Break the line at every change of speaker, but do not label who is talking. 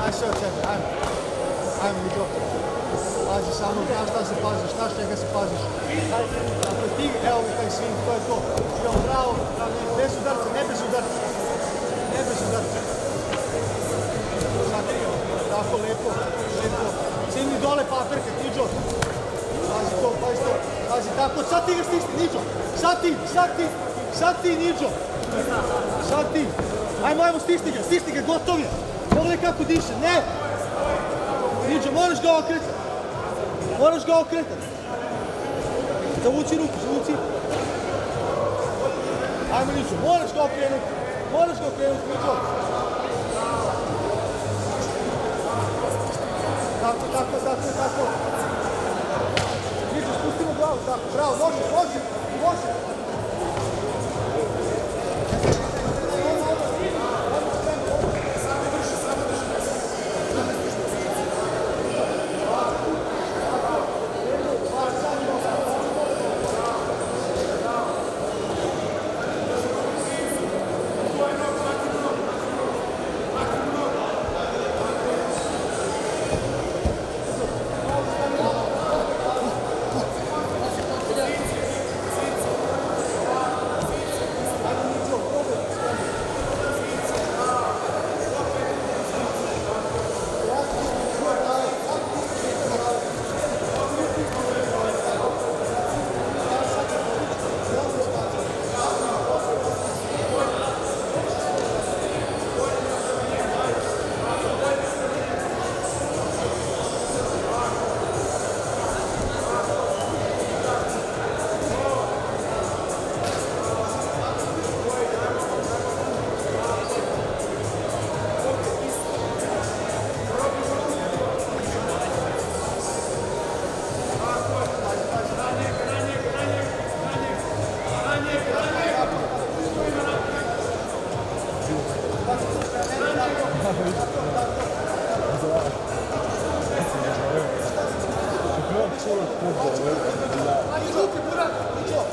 Daj od sebe, ajmo. Ajmo mi. Pazi samo, a šta se paziš, šta čega se paziš. Ako ti, evo mi taj svin, to je to. Idemo pravo, bez udarca, ne bez udarca. Ne bez udarca. Sad, tako lepo, lepo. Cini dole paprike, Tiđo. Pazi to, pazi to. Pazi tako, sad ti ga stisni, Niđo. Sad ti, sad ti, sad ti, Niđo. Sad ti. Ajmo, ajmo, stisni ga, stisni ga, gotov je. Pogledaj kako diše, ne. Niđo, moraš ga okretati. Moraš ga okretati. Zavuci ruku, zavuci. Ajmo Niđo, moraš ga okrenuti. Moraš ga okrenuti, Niđo. Tako, tako, tako, tako. Niđo, spustimo glavu, tako, bravo, može, može, može. Руки, Бурак, плечо.